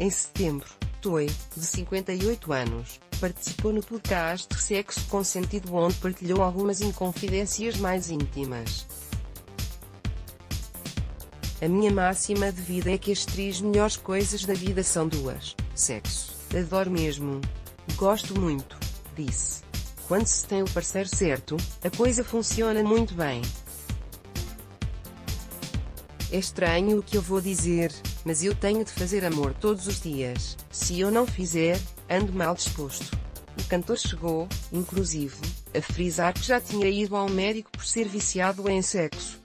Em setembro, Toy, de 58 anos, participou no podcast Sexo com Sentido onde partilhou algumas inconfidências mais íntimas. A minha máxima de vida é que as três melhores coisas da vida são duas: sexo. Adoro mesmo. Gosto muito, disse. Quando se tem o parceiro certo, a coisa funciona muito bem. É estranho o que eu vou dizer, mas eu tenho de fazer amor todos os dias. Se eu não fizer, ando mal disposto. O cantor chegou, inclusive, a frisar que já tinha ido ao médico por ser viciado em sexo.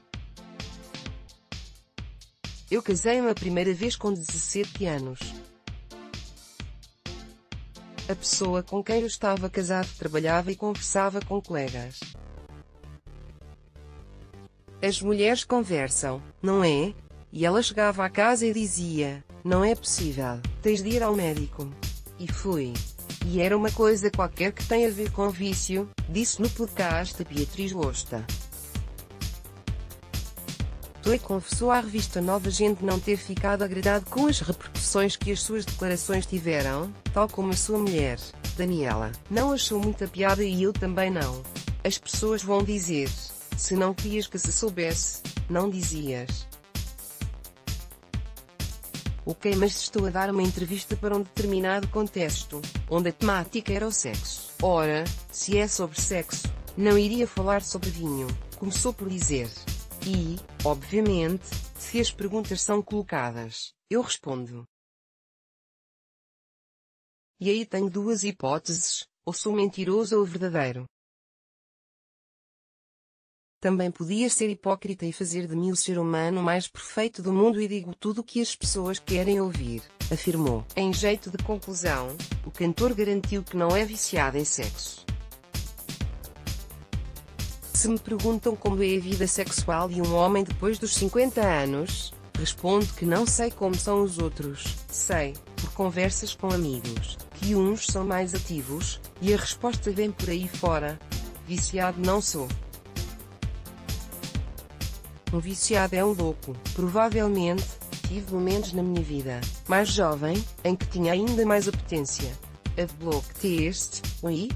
Eu casei-me a primeira vez com 17 anos. A pessoa com quem eu estava casado trabalhava e conversava com colegas. As mulheres conversam, não é? E ela chegava à casa e dizia: Não é possível, tens de ir ao médico. E fui. E era uma coisa qualquer que tem a ver com vício, disse no podcast Beatriz Losta. Toy confessou à revista Nova Gente não ter ficado agradado com as repercussões que as suas declarações tiveram, tal como a sua mulher, Daniela. Não achou muita piada e eu também não. As pessoas vão dizer: se não querias que se soubesse, não dizias. Ok, mas estou a dar uma entrevista para um determinado contexto, onde a temática era o sexo. Ora, se é sobre sexo, não iria falar sobre vinho, começou por dizer. E, obviamente, se as perguntas são colocadas, eu respondo. E aí tenho duas hipóteses: ou sou mentiroso ou verdadeiro. Também podia ser hipócrita e fazer de mim o ser humano mais perfeito do mundo e digo tudo o que as pessoas querem ouvir, afirmou. Em jeito de conclusão, o cantor garantiu que não é viciado em sexo. Se me perguntam como é a vida sexual de um homem depois dos 50 anos, respondo que não sei como são os outros. Sei, por conversas com amigos, que uns são mais ativos, e a resposta vem por aí fora. Viciado não sou. Um viciado é um louco. Provavelmente, tive momentos na minha vida, mais jovem, em que tinha ainda mais apetência. Adblock teste, oi?